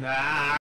Nah.